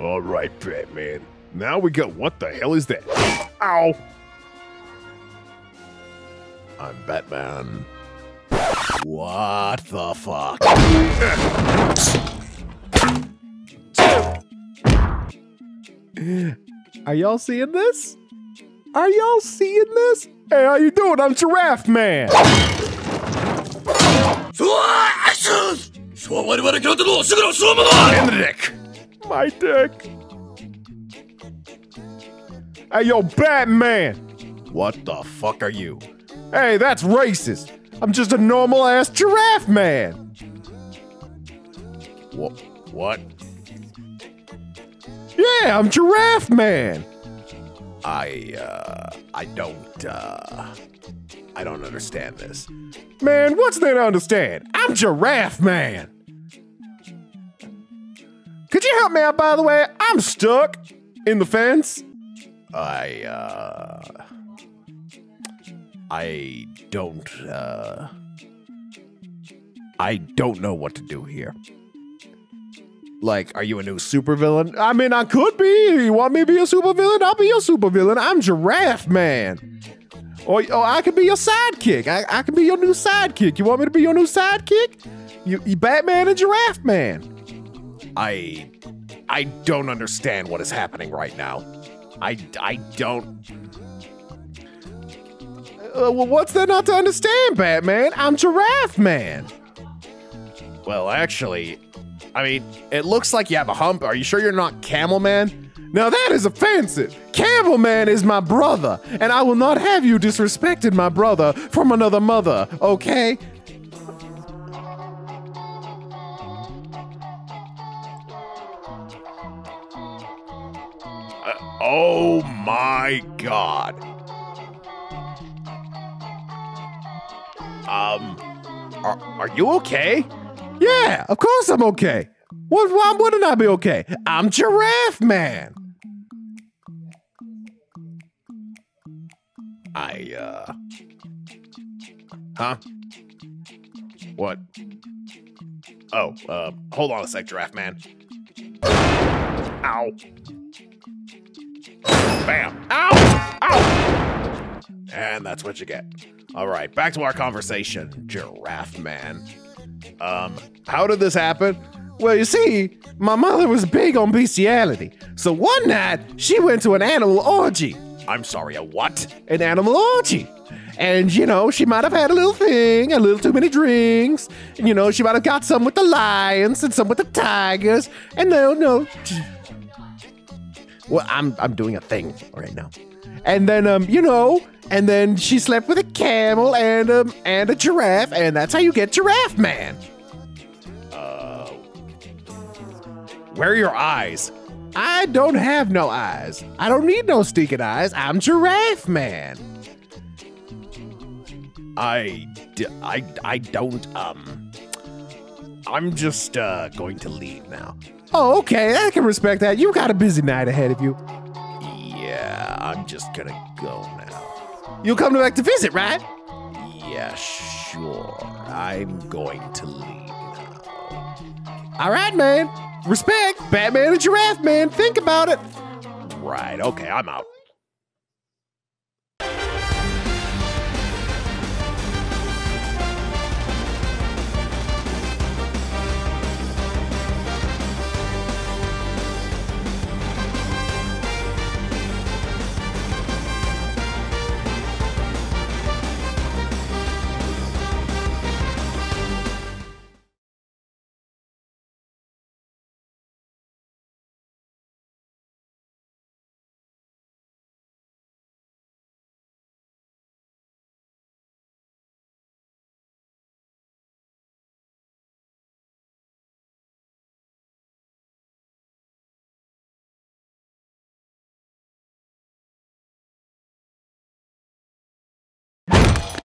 All right, Batman. Now we got what the hell is that? Ow! I'm Batman. What the fuck? Are y'all seeing this? Are y'all seeing this? Hey, how you doing? I'm Giraffe Man. In the dick. My dick. Hey, yo, Batman. What the fuck are you? Hey, that's racist. I'm just a normal ass giraffe man. What? What? Yeah, I'm Giraffe Man. I uh I don't uh I don't understand this. Man, what's there to understand? I'm Giraffe Man. Could you help me out, by the way? I'm stuck in the fence. I uh I don't uh I don't know what to do here. Like, are you a new supervillain? I mean, I could be. You want me to be a supervillain? I'll be your supervillain. I'm Giraffe Man. Or, or I could be your sidekick. I, I could be your new sidekick. You want me to be your new sidekick? You, you Batman and Giraffe Man. I I don't understand what is happening right now. I I don't Uh, well, what's there not to understand, Batman? I'm Giraffe Man. Well, actually, I mean, it looks like you have a hump. Are you sure you're not Camel Man? Now that is offensive. Camel Man is my brother, and I will not have you disrespected my brother from another mother, okay? Oh my god. Um, are, are you okay? Yeah, of course I'm okay. What, why wouldn't I be okay? I'm Giraffe Man. I, uh. Huh? What? Oh, uh, hold on a sec, Giraffe Man. Ow. Bam. Ow! Ow! And that's what you get. All right, back to our conversation, Giraffe Man. Um, how did this happen? Well, you see, my mother was big on bestiality. So one night, she went to an animal orgy. I'm sorry, a what? An animal orgy. And, you know, she might have had a little thing, a little too many drinks. And, you know, she might have got some with the lions and some with the tigers. And no, no. Well, I'm, I'm doing a thing right now. And then, um, you know, and then she slept with a camel and, um, and a giraffe. And that's how you get Giraffe Man. Uh, Where are your eyes? I don't have no eyes. I don't need no stinking eyes. I'm Giraffe Man. I, I, I don't, um. I'm just, uh, going to leave now. Oh, okay. I can respect that. You got a busy night ahead of you. Yeah, I'm just gonna go now. You'll come back to visit, right? Yeah, sure. I'm going to leave now. All right, man. Respect. Batman and Giraffe Man. Think about it. Right, okay, I'm out.